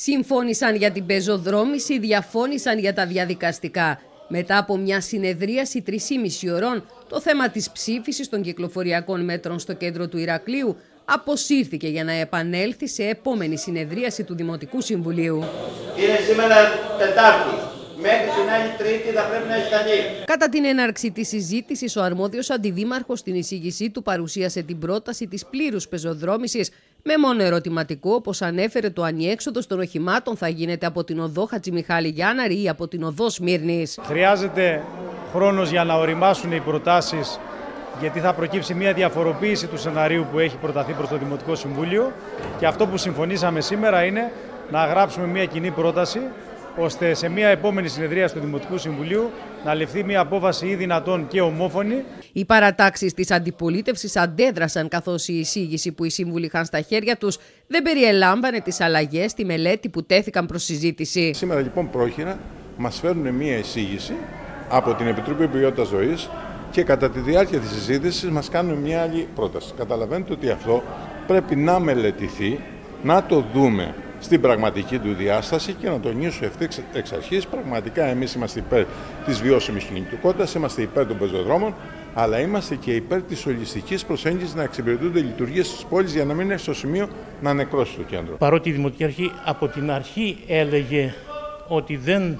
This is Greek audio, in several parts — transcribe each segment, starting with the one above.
Συμφώνησαν για την πεζοδρόμηση, διαφώνησαν για τα διαδικαστικά. Μετά από μια συνεδρίαση 3,5 ώρων, το θέμα της ψήφισης των κυκλοφοριακών μέτρων στο κέντρο του Ηρακλείου αποσύρθηκε για να επανέλθει σε επόμενη συνεδρίαση του Δημοτικού Συμβουλίου. Είναι σήμερα Τετάρτη. Μέχρι την άλλη Τρίτη θα πρέπει να έχει κάνει. Κατά την έναρξη της συζήτησης, ο αρμόδιος αντιδήμαρχος στην εισήγησή του παρουσίασε την πρόταση της πλήρους πεζοδρόμησης με μόνο ερωτηματικό, όπως ανέφερε το ανιέξοδο των οχημάτων θα γίνεται από την οδό Χατζημιχάλη Γιάνναρη ή από την οδό Σμύρνης. Χρειάζεται χρόνος για να οριμάσουν οι προτάσεις, γιατί θα προκύψει μια διαφοροποίηση του σεναρίου που έχει προταθεί προς το Δημοτικό Συμβούλιο. Και αυτό που συμφωνήσαμε σήμερα είναι να γράψουμε μια κοινή πρόταση ώστε σε μια επόμενη συνεδρία του Δημοτικού Συμβουλίου να ληφθεί μια απόφαση ή δυνατόν και ομόφωνη. Οι παρατάξεις της αντιπολίτευσης αντέδρασαν καθώς η εισήγηση που οι σύμβουλοι είχαν στα χέρια τους δεν περιελάμβανε τις αλλαγές στη μελέτη που τέθηκαν προς συζήτηση. Σήμερα λοιπόν πρόχειρα μας φέρνουν μια εισήγηση από την Επιτροπή Ποιότητας Ζωής και κατά τη διάρκεια της συζήτησης μας κάνουν μια άλλη πρόταση. Καταλαβαίνετε ότι αυτό πρέπει να μελετηθεί, να το δούμε στην πραγματική του διάσταση και να τονίσω ευθύ εξ αρχής, πραγματικά εμείς είμαστε υπέρ της βιώσιμης κινητικότητας, είμαστε υπέρ των πεζοδρόμων, αλλά είμαστε και υπέρ της ολιστικής προσέγγισης να εξυπηρετούνται οι λειτουργίες της πόλης για να μην έχει στο σημείο να νεκρώσει το κέντρο. Παρότι η Δημοτική Αρχή από την αρχή έλεγε ότι δεν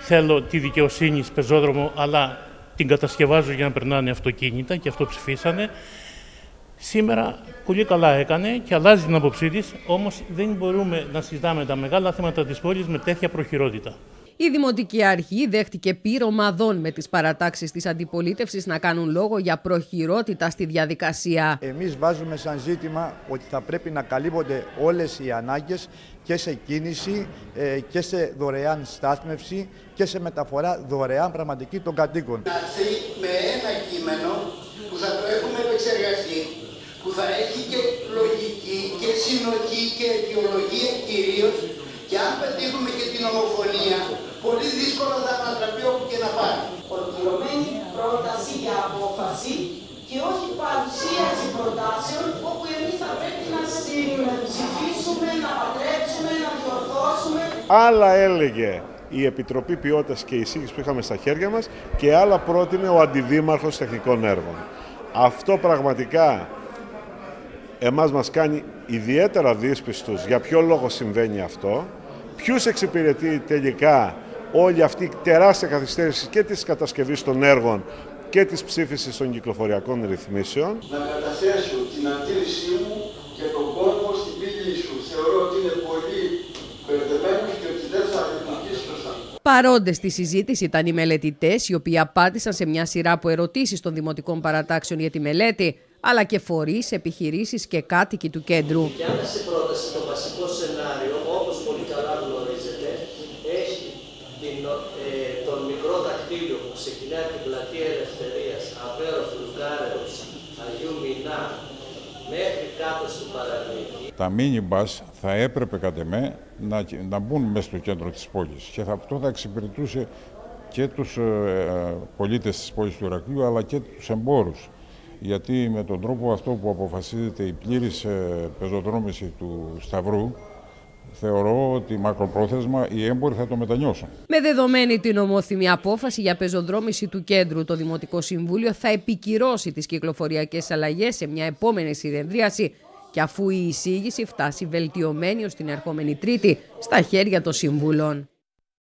θέλω τη δικαιοσύνη πεζόδρομο, αλλά την κατασκευάζω για να περνάνε αυτοκίνητα και αυτό ψηφίσανε. Σήμερα πολύ καλά έκανε και αλλάζει την άποψή της, όμως δεν μπορούμε να συζητάμε τα μεγάλα θέματα της πόλης με τέτοια προχειρότητα. Η Δημοτική Αρχή δέχτηκε πείρωμα δών με τις παρατάξεις της αντιπολίτευσης να κάνουν λόγο για προχειρότητα στη διαδικασία. Εμείς βάζουμε σαν ζήτημα ότι θα πρέπει να καλύπτονται όλες οι ανάγκες και σε κίνηση ε, και σε δωρεάν στάθμευση και σε μεταφορά δωρεάν πραγματική των κατοίκων. Με ένα κείμενο που θα το έχουμε επεξεργαστεί που θα έχει και λογική και συνοχή και αιτιολογία κυρίως και αν πετύχουμε και την ομοφωνία, πολύ δύσκολα θα ανατραπεί όπου και να πάει. Ολοκληρωμένη πρόταση για απόφαση και όχι παρουσίαση προτάσεων όπου εμείς θα πρέπει να ψηφίσουμε, να πατρέψουμε, να διορθώσουμε. Άλλα έλεγε η Επιτροπή Ποιότητας και η εισήγησης που είχαμε στα χέρια μας και άλλα πρότεινε ο Αντιδήμαρχος Τεχνικών Έργων. Αυτό πραγματικά εμάς μας κάνει ιδιαίτερα δύσπιστους για ποιο λόγο συμβαίνει αυτό, ποιους εξυπηρετεί τελικά όλη αυτή η τεράστια καθυστέρηση και της κατασκευής των έργων και της ψήφισης των κυκλοφοριακών ρυθμίσεων. Να καταθέσω την αντίρρησή μου και τον κόσμο στην πύλη σου. Θεωρώ ότι είναι πολύ μπερδεμένος και ότι δεν θα λειτουργήσει σωστά. Παρόντες στη συζήτηση ήταν οι μελετητές, οι οποίοι απάντησαν σε μια σειρά από ερωτήσεις των δημοτικών παρατάξεων για τη μελέτη, αλλά και φορείς, επιχειρήσεις και κάτοικοι του κέντρου. Η άμεση πρόταση, το βασικό σενάριο, όπως πολύ καλά γνωρίζετε, έχει την, ε, τον μικρό δακτύλιο που ξεκινάει από την πλατεία Ελευθερίας, Αβέρο, Φλουγκάρεο, Αγίου Μινά, μέχρι κάτω στην Παραλίκη. Τα μίνι θα έπρεπε κατ' εμέ να, να μπουν μέσα στο κέντρο της πόλης και αυτό θα εξυπηρετούσε και τους ε, ε, πολίτες της πόλης του Ηρακλείου αλλά και τους εμπόρους γιατί με τον τρόπο αυτό που αποφασίζεται η πλήρης ε, πεζοδρόμηση του Σταυρού θεωρώ ότι μακροπρόθεσμα οι έμποροι θα το μετανιώσουν. Με δεδομένη την ομόθυμη απόφαση για πεζοδρόμηση του κέντρου, το Δημοτικό Συμβούλιο θα επικυρώσει τις κυκλοφοριακές αλλαγές σε μια επόμενη συνεδρίαση και αφού η εισήγηση φτάσει βελτιωμένη ως την ερχόμενη Τρίτη στα χέρια των Συμβούλων.